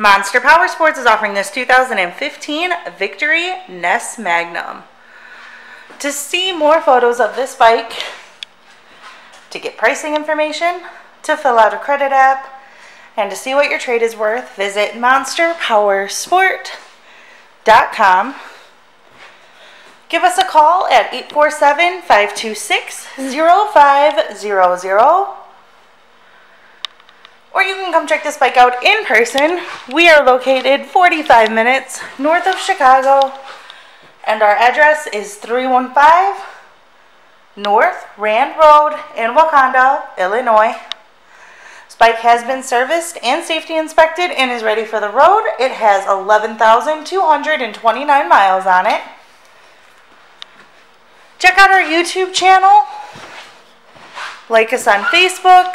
Monster Power Sports is offering this 2015 Victory Ness Magnum. To see more photos of this bike, to get pricing information, to fill out a credit app, and to see what your trade is worth, visit monsterpowersport.com. Give us a call at 847 526 0500 or you can come check this bike out in person. We are located 45 minutes north of Chicago, and our address is 315 North Rand Road in Wauconda, Illinois. This bike has been serviced and safety inspected and is ready for the road. It has 11,229 miles on it. Check out our YouTube channel. Like us on Facebook.